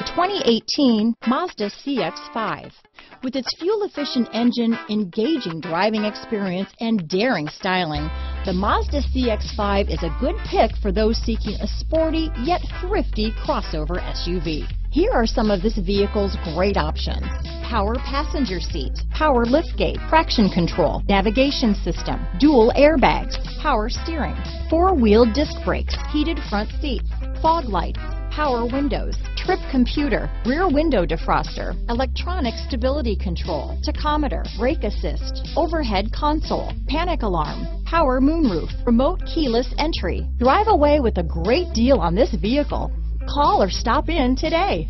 The 2018 Mazda CX-5. With its fuel-efficient engine, engaging driving experience, and daring styling, the Mazda CX-5 is a good pick for those seeking a sporty yet thrifty crossover SUV. Here are some of this vehicle's great options. Power passenger seat, power liftgate, traction control, navigation system, dual airbags, power steering, four-wheel disc brakes, heated front seats, fog lights, power windows, trip computer, rear window defroster, electronic stability control, tachometer, brake assist, overhead console, panic alarm, power moonroof, remote keyless entry. Drive away with a great deal on this vehicle. Call or stop in today.